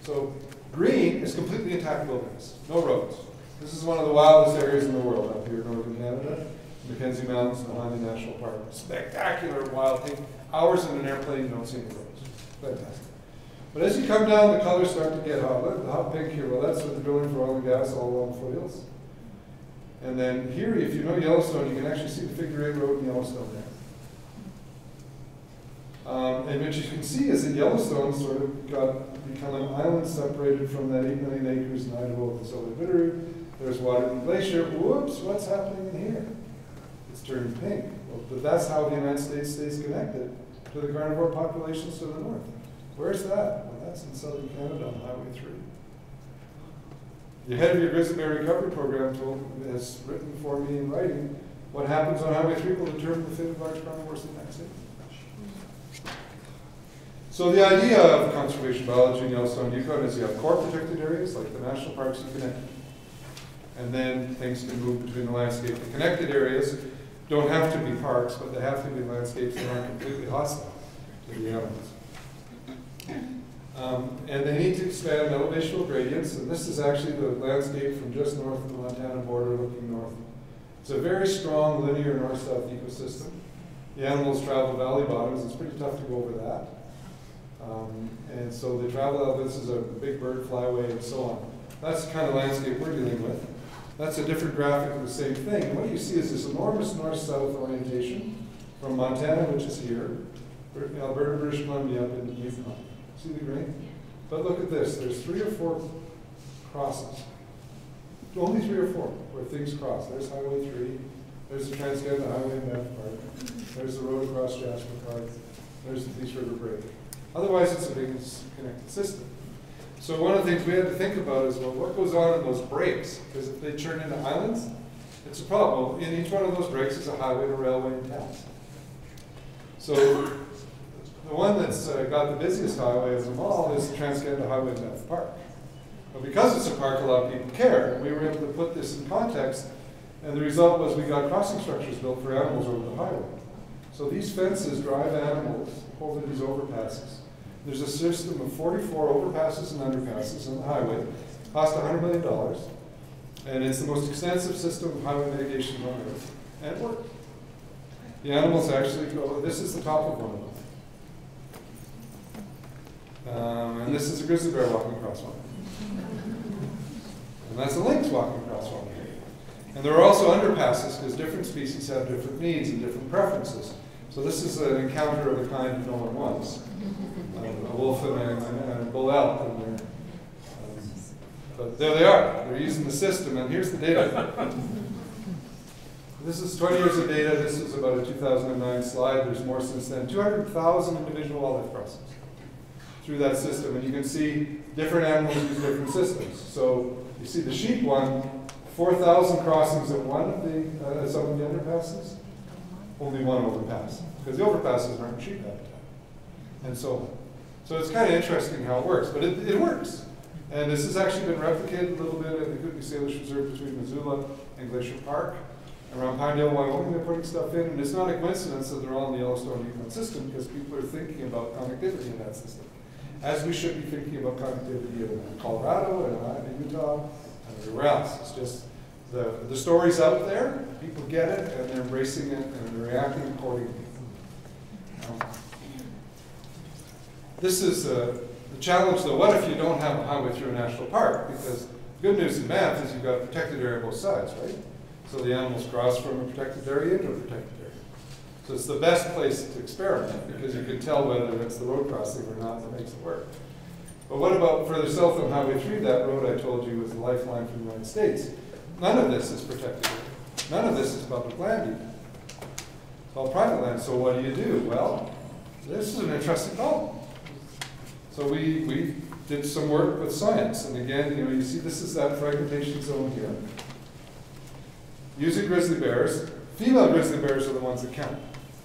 So green is completely intact wilderness, no roads. This is one of the wildest areas in the world up here in northern Canada. Mackenzie Mountains, Nahanni National Park. Spectacular wild thing. Hours in an airplane, you don't see any roads. Fantastic. But as you come down, the colors start to get hot. The hot pink here, well, that's what they're drilling for oil and gas all along the foothills. And then here, if you know Yellowstone, you can actually see the figure eight road in Yellowstone there. Um, and what you can see is that Yellowstone sort of got become an island separated from that 8 million acres in Idaho with the Southern Bitterroot. There's Waterton Glacier. Whoops, what's happening in here? Turned pink. Well, but that's how the United States stays connected to the carnivore populations to the north. Where's that? Well, that's in southern Canada on Highway 3. The head of your grizzly bear recovery program told, has written for me in writing, what happens on Highway 3 will determine the fate of large carnivores in that state. So the idea of conservation biology in Yellowstone Yukon is you have core protected areas, like the national parks you connect. And then things can move between the landscape. The connected areas don't have to be parks, but they have to be landscapes that aren't completely hostile to the animals. Um, and they need to expand elevational gradients, and this is actually the landscape from just north of the Montana border looking north. It's a very strong linear north-south ecosystem. The animals travel valley bottoms, it's pretty tough to go over that. Um, and so they travel out, this is a big bird flyway and so on. That's the kind of landscape we're dealing with. That's a different graphic of the same thing. And what you see is this enormous north-south orientation from Montana, which is here, Alberta, British Columbia, up in Yukon. See the green? But look at this, there's three or four crosses. Only three or four where things cross. There's Highway 3, there's the Transcanada Highway in Banff Park, there's the road across Jasper Park, there's the Peace River Break. Otherwise, it's a big connected system. So one of the things we had to think about is, well, what goes on in those breaks? Because if they turn into islands, it's a problem. In each one of those breaks is a highway, a railway, and towns. So the one that's uh, got the busiest highway of them all is the Transcanada Highway in Banff Park. But because it's a park, a lot of people care. And we were able to put this in context, and the result was we got crossing structures built for animals over the highway. So these fences drive animals over these overpasses. There's a system of 44 overpasses and underpasses on the highway. Cost $100 million. And it's the most extensive system of highway mitigation on earth. And it worked. The animals actually go, this is the top of one of them. Um, and this is a grizzly bear walking across one. And that's a lynx walking across one. And there are also underpasses because different species have different needs and different preferences. So this is an encounter of a kind no one wants. A wolf and a, and a bull elk. And um, but there they are. They're using the system, and here's the data. *laughs* this is 20 years of data. This is about a 2009 slide. There's more since then. 200,000 individual wildlife crossings through that system, and you can see different animals use different systems. So you see the sheep one, 4,000 crossings at one of the uh, some of the underpasses only one overpass, because the overpasses aren't sheep habitat, and so on. So it's kind of interesting how it works, but it, it works. And this has actually been replicated a little bit at the Kootenai Salish Reserve between Missoula and Glacier Park. Around Pinedale, Wyoming, they're putting stuff in, and it's not a coincidence that they're all in the Yellowstone Yukon system because people are thinking about connectivity in that system. As we should be thinking about connectivity in Colorado and in Utah and everywhere else. It's just the, the story's out there, people get it, and they're embracing it, and they're reacting accordingly. Um, This is uh, the challenge, though, what if you don't have a highway through a national park? Because the good news in math is you've got a protected area on both sides, right? So the animals cross from a protected area into a protected area. So it's the best place to experiment, because you can tell whether it's the road crossing or not that makes it work. But what about further south on Highway 3, that road I told you was the lifeline for the United States? None of this is protected. None of this is public land even. It's all private land, so what do you do? Well, this is an interesting problem. So we, we did some work with science, and again, you know, you see this is that fragmentation zone here. Using grizzly bears, female grizzly bears are the ones that count,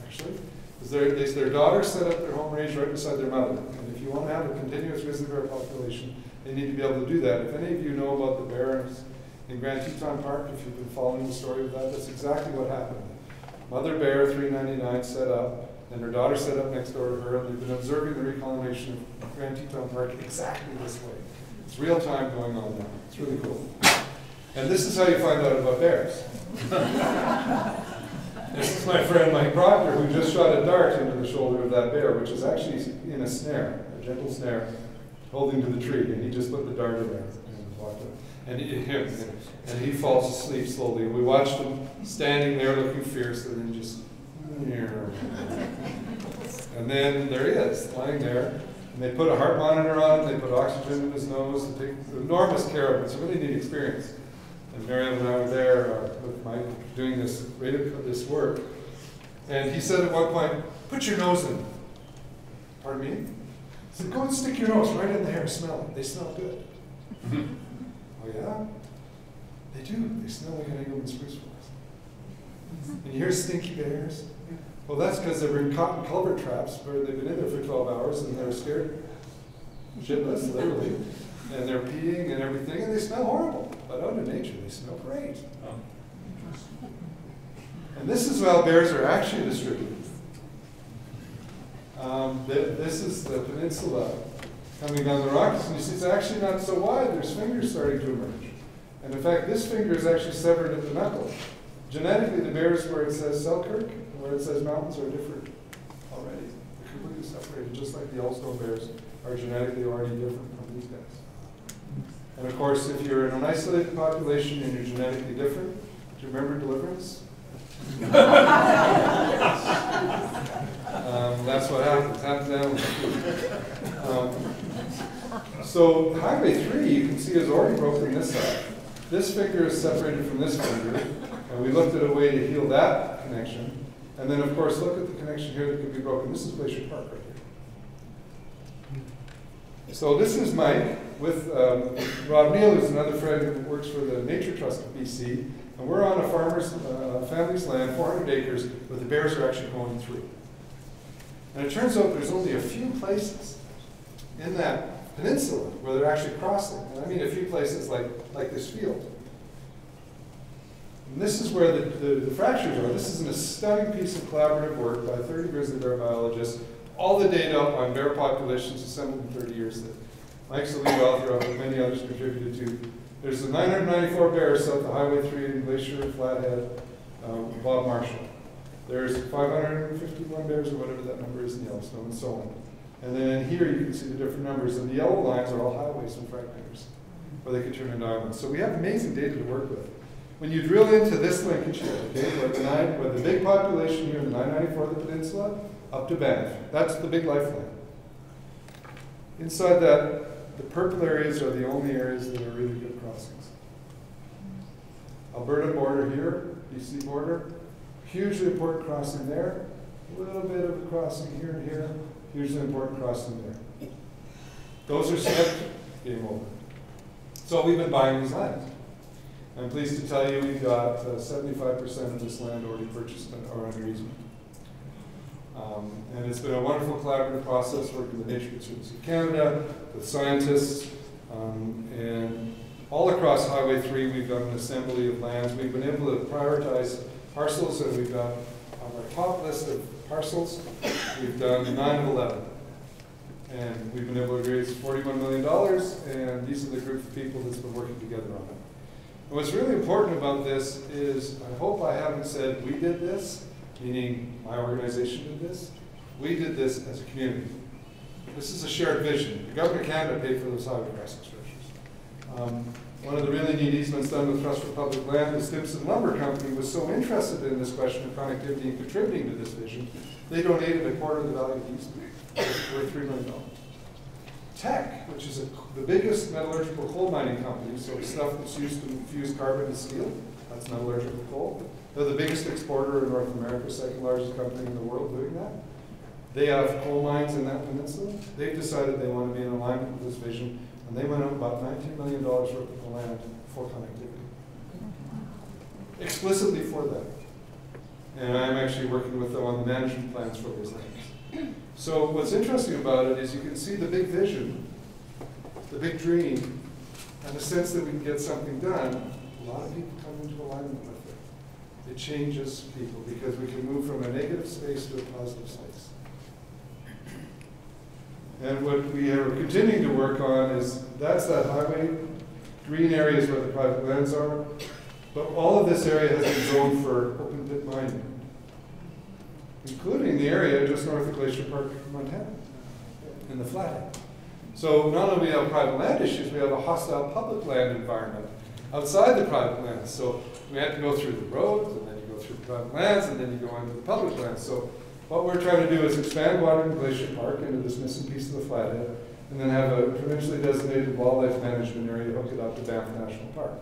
actually. Because their, their daughters set up their home range right beside their mother. And if you want to have a continuous grizzly bear population, they need to be able to do that. If any of you know about the bears in Grand Teton Park, if you've been following the story of that, that's exactly what happened. Mother bear, three ninety-nine, set up, and her daughter set up next door to her, and they've been observing the recolonization of Grand Teton Park exactly this way. It's real time going on now. It's really cool. And this is how you find out about bears. *laughs* This is my friend Mike Proctor, who just shot a dart into the shoulder of that bear, which is actually in a snare, a gentle snare, holding to the tree, and he just put the dart in there and walked in. And he, and he falls asleep slowly. We watched him standing there looking fierce, and then just, and then there he is, lying there. And they put a heart monitor on him, they put oxygen in his nose, they take enormous care of him. It's a really neat experience. And Miriam and I were there uh, with Mike doing this, this work. And he said at one point, put your nose in. Pardon me? He said, go and stick your nose right in the hair, smell it. They smell good. *laughs* oh yeah? They do. They smell like an Engelmann spruce forest. And you hear stinky bears? Well, that's because they were in cotton culvert traps where they've been in there for 12 hours and they're scared shitless, literally. And they're peeing and everything, and they smell horrible. But out in nature, they smell great. And this is how bears are actually distributed. Um, this is the peninsula coming down the Rockies, and you see it's actually not so wide. There's fingers starting to emerge. And in fact, this finger is actually severed at the knuckle. Genetically, the bears where it says Selkirk where it says mountains are different already. They're completely separated, just like the Yellowstone bears are genetically already different from these guys. And of course, if you're in an isolated population and you're genetically different, do you remember deliverance? *laughs* um, that's what happens. Happens down. Um, so Highway 3, you can see, is already broken this side. This finger is separated from this finger, and we looked at a way to heal that connection. And then, of course, look at the connection here that could be broken. This is Glacier Park right here. So this is Mike with um, Rob Neal, who's another friend who works for the Nature Trust of BC. And we're on a farmer's, uh, family's land, 400 acres, where the bears are actually going through. And it turns out there's only a few places in that peninsula where they're actually crossing. And I mean a few places like, like this field. And this is where the, the, the fractures are. This is a stunning piece of collaborative work by 30 grizzly bear biologists. All the data on bear populations assembled in 30 years that Mike's the lead author of, and many others contributed to. There's the 994 bears south of Highway 3 in Glacier, Flathead, um, Bob Marshall. There's 551 bears, or whatever that number is in Yellowstone, and so on. And then here, you can see the different numbers, and the yellow lines are all highways and fragmenters, where they can turn into islands. So we have amazing data to work with. When you drill into this linkage here, okay, where the, nine, where the big population here in the 994 the peninsula, up to Banff, that's the big lifeline. Inside that, the purple areas are the only areas that are really good crossings. Alberta border here, BC border, hugely important crossing there, a little bit of a crossing here and here, hugely important crossing there. Those are set, game over. So we've been buying these lands. I'm pleased to tell you we've got uh, 75% of this land already purchased or under easement. Um, and it's been a wonderful collaborative process working with Nature Conservancy of Canada, with scientists, Um, and all across Highway 3, we've done an assembly of lands. We've been able to prioritize parcels, and we've got on our top list of parcels, we've done 9 of 11. And we've been able to raise $41 million, and these are the group of people that's been working together on it. What's really important about this is, I hope I haven't said we did this, meaning my organization did this. We did this as a community. This is a shared vision. The government of Canada paid for those highway crossing structures. Um, one of the really neat easements done with Trust for Public Land, the Stimson Lumber Company was so interested in this question of connectivity and contributing to this vision, they donated a quarter of the value of the easement, worth three million Teck, which is a, the biggest metallurgical coal mining company, so stuff that's used to fuse carbon to steel, that's metallurgical coal. They're the biggest exporter in North America, second largest company in the world doing that. They have coal mines in that peninsula. They've decided they want to be in alignment with this vision, and they went out about $19 million worth of land for connectivity. Explicitly for that. And I'm actually working with them on the management plans for those lands. So what's interesting about it is you can see the big vision, the big dream, and the sense that we can get something done. A lot of people come into alignment with it. It changes people because we can move from a negative space to a positive space. And what we are continuing to work on is, that's that highway, green areas where the private lands are, but all of this area has been zoned for open pit mining, including the area just north of Glacier Park, Montana, in the flathead. So not only do we have private land issues, we have a hostile public land environment outside the private lands. So we have to go through the roads, and then you go through private lands, and then you go into the public lands. So what we're trying to do is expand Waterton Glacier Park into this missing piece of the flathead, and then have a provincially designated wildlife management area hook it up to Banff National Park.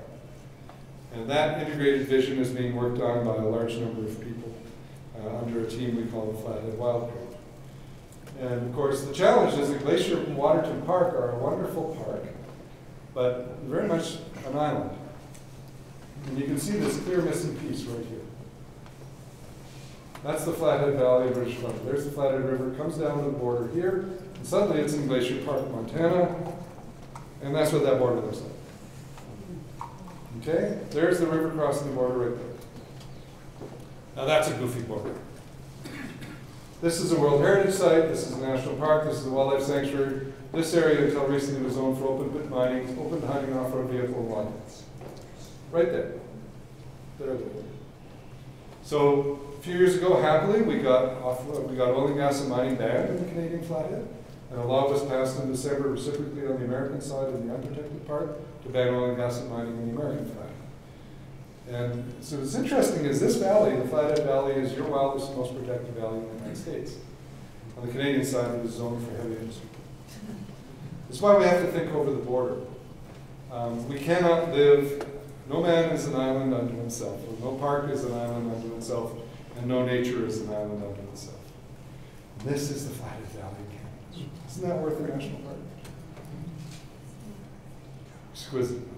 And that integrated vision is being worked on by a large number of people uh, under a team we call the Flathead Wild. And of course, the challenge is that Glacier and Waterton Park are a wonderful park, but very much an island. And you can see this clear missing piece right here. That's the Flathead Valley British Columbia. There's the Flathead River, comes down to the border here, and suddenly it's in Glacier Park, Montana, and that's what that border looks like. Okay, there's the river crossing the border right there. Now that's a goofy border. This is a World Heritage Site, this is a national park, this is a wildlife sanctuary. This area until recently was zoned for open pit mining, open hunting off-road vehicle and wildcats. Right there. There, there. So a few years ago, happily, we got off, we got oil and gas and mining banned in the Canadian Flathead. And a law was passed in December reciprocally on the American side in the unprotected part to ban oil and gas and mining in the American Flathead. And so what's interesting is this valley, the Flathead Valley, is your wildest and most protected valley in the United States. On the Canadian side, it was zoned for heavy industry. That's why we have to think over the border. Um, we cannot live, no man is an island unto himself, no park is an island unto himself, and no nature is an island unto itself. This is the Flathead Valley of Canada. Isn't that worth a national park? Exquisite.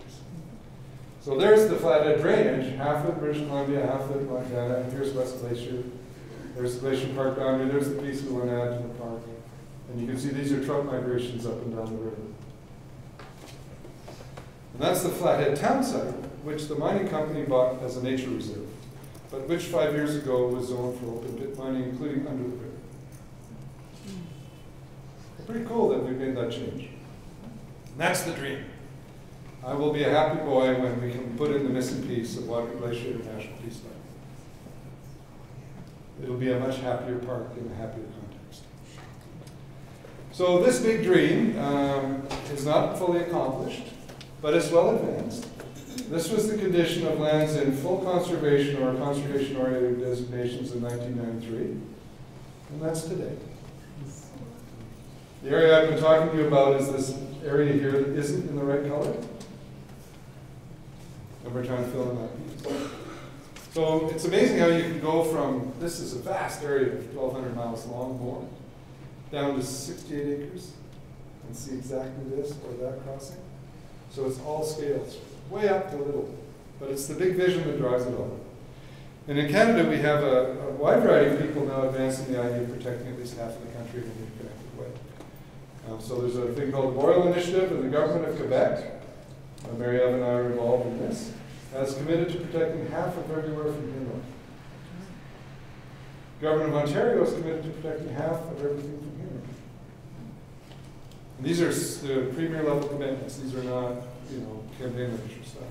So there's the Flathead drainage, half of British Columbia, half of Montana, and here's West Glacier. There's the Glacier Park boundary, there's the piece we want to add to the park. And you can see these are trout migrations up and down the river. And that's the Flathead town site, which the mining company bought as a nature reserve, but which five years ago was zoned for open pit mining, including under the river. Pretty cool that we made that change. And that's the dream. I will be a happy boy when we can put in the missing piece of Waterton Glacier National Peace Park. It'll be a much happier park in a happier context. So this big dream um, is not fully accomplished, but it's well advanced. This was the condition of lands in full conservation or conservation-oriented designations in 1993, and that's today. The area I've been talking to you about is this area here that isn't in the right color. And we're trying to fill in that piece. So it's amazing how you can go from, this is a vast area of 1,200 miles long, more, down to 68 acres, and see exactly this or that crossing. So it's all scales, way up to little, but it's the big vision that drives it all. And in Canada, we have a, a wide variety of people now advancing the idea of protecting at least half of the country in a interconnected way. Um, so there's a thing called the Boyle Initiative in the government of Quebec. Mary Ellen and I are involved in this. Has committed to protecting half of everywhere from inland. Government of Ontario is committed to protecting half of everything from here. These are the premier level commitments. These are not, you know, campaign literature stuff.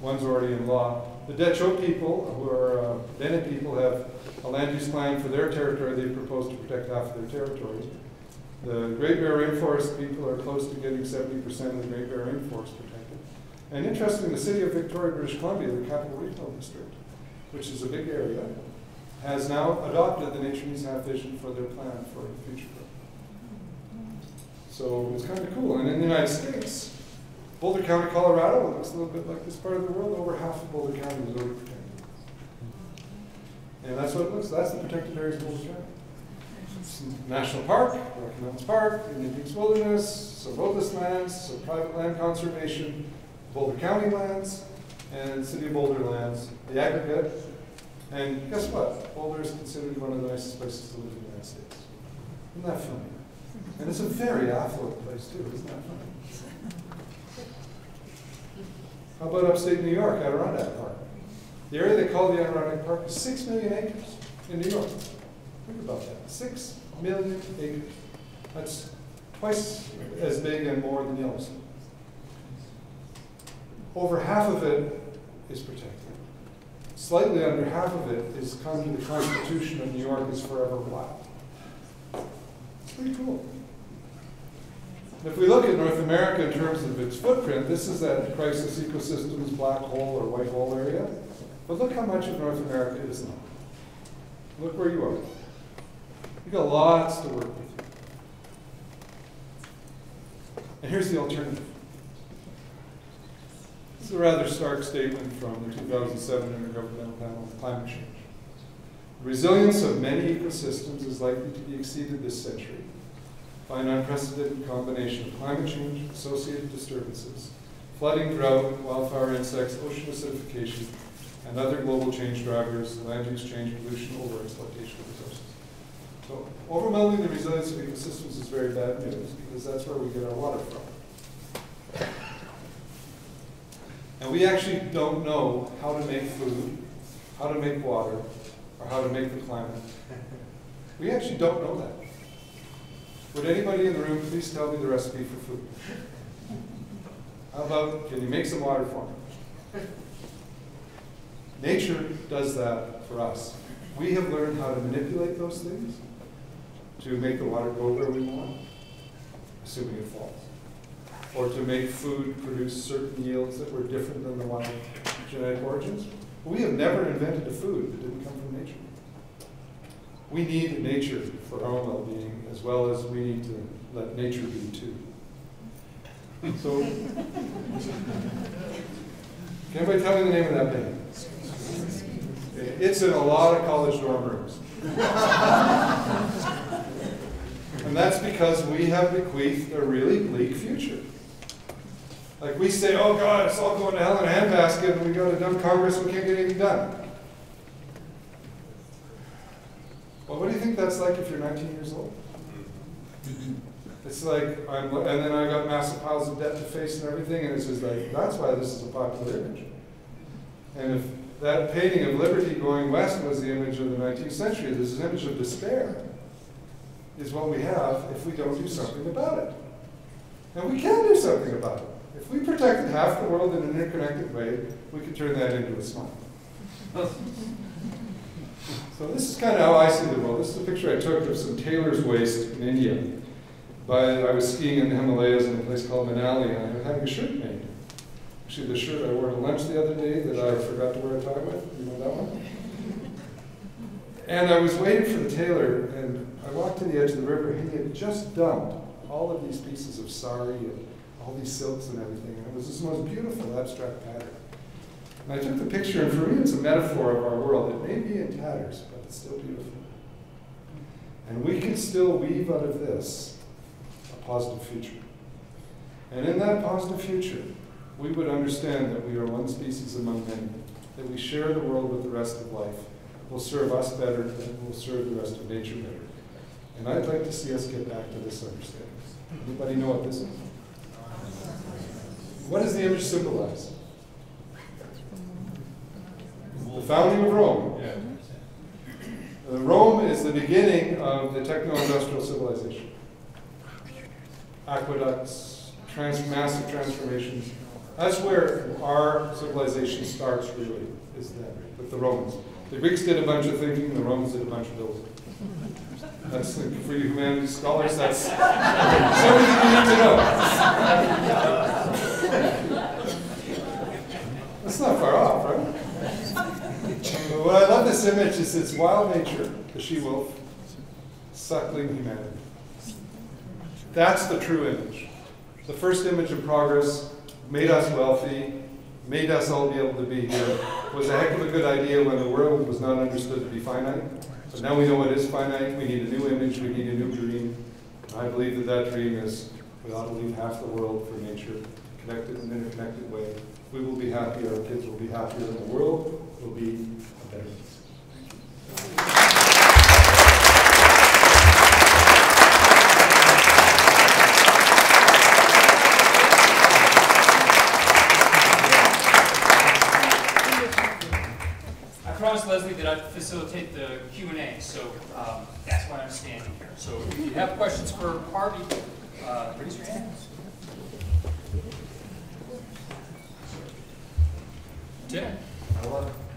One's already in law. The Dehcho people, who are uh, Bennett people, have a land use plan for their territory. They propose to protect half of their territory. The Great Bear Rainforest people are close to getting seventy percent of the Great Bear Rainforest protected. And interestingly, the city of Victoria, British Columbia, the capital regional district, which is a big area, has now adopted the Nature Needs Half Vision for their plan for the future. So it's kind of cool. And in the United States, Boulder County, Colorado, looks a little bit like this part of the world. Over half of Boulder County is already protected. And that's what it looks, that's the protected areas of Boulder County. National Park, Rocky Mountains Park, Indian Peaks Wilderness, some roadless lands, some private land conservation, Boulder County lands, and City of Boulder lands, the aggregate. And guess what? Boulder is considered one of the nicest places to live in the United States. Isn't that funny? And it's a very affluent place too, isn't that funny? How about upstate New York, Adirondack Park? The area they call the Adirondack Park is six million acres in New York. Think about that, six million acres. That's twice as big and more than Yellowstone. Over half of it is protected. Slightly under half of it is under the Constitution of New York is forever black. It's pretty cool. If we look at North America in terms of its footprint, this is that crisis ecosystems black hole or white hole area. But look how much of North America is not. Look where you are. You've got lots to work with. And here's the alternative. This is a rather stark statement from the 2007 Intergovernmental Panel on Climate Change. The resilience of many ecosystems is likely to be exceeded this century by an unprecedented combination of climate change, associated disturbances, flooding, drought, wildfire insects, ocean acidification, and other global change drivers, land use change, pollution, overexploitation of resources. So overwhelming the resilience of ecosystems is very bad news because that's where we get our water from. And we actually don't know how to make food, how to make water, or how to make the climate. We actually don't know that. Would anybody in the room please tell me the recipe for food? How about, can you make some water for me? Nature does that for us. We have learned how to manipulate those things to make the water go where we want, assuming it falls. Or to make food produce certain yields that were different than the one wild genetic origins. We have never invented a food that didn't come from nature. We need nature for our own well-being as well as we need to let nature be too. So, can anybody tell me the name of that band? It's in a lot of college dorm rooms. And that's because we have bequeathed a really bleak future. Like we say, oh God, it's all going to hell in a handbasket, and we go to dumb Congress, we can't get anything done. Well, what do you think that's like if you're 19 years old? It's like, I'm, and then I got massive piles of debt to face and everything, and it's just like, that's why this is a popular image. And if that painting of liberty going west was the image of the 19th century, this is an image of despair, is what we have if we don't do something about it. And we can do something about it. If we protected half the world in an interconnected way, we could turn that into a smile. So this is kind of how I see the world. This is a picture I took of some tailor's waste in India. By, I was skiing in the Himalayas in a place called Manali, and I was having a shirt made. Actually, the shirt I wore to lunch the other day that I forgot to wear a tie with, you know that one? And I was waiting for the tailor, and I walked to the edge of the river, and he had just dumped all of these pieces of sari and all these silks and everything, and it was this most beautiful abstract pattern. And I took the picture, and for me, it's a metaphor of our world. It may be in tatters, but it's still beautiful. And we can still weave out of this a positive future. And in that positive future, we would understand that we are one species among many, that we share the world with the rest of life, will serve us better, and will serve the rest of nature better. And I'd like to see us get back to this understanding. Anybody know what this is? What does the image symbolize? The founding of Rome. Uh, Rome is the beginning of the techno-industrial civilization. Aqueducts, trans- massive transformations. That's where our civilization starts really, is then, with the Romans. The Greeks did a bunch of thinking, the Romans did a bunch of building. That's, for you humanities scholars, that's everything you need to know. That's not far off, right? What I love this image is its wild nature, the she-wolf, suckling humanity. That's the true image. The first image of progress made us wealthy, made us all be able to be here, was a heck of a good idea when the world was not understood to be finite. But now we know it is finite, we need a new image, we need a new dream. I believe that that dream is we ought to leave half the world for nature, connected in an interconnected way. We will be happier, our kids will be happier, and the world will be a better place. I promised Leslie that I'd facilitate the Q and A, so um, that's why I'm standing here. So if you have questions for Harvey, uh, raise your hand. Tim? I want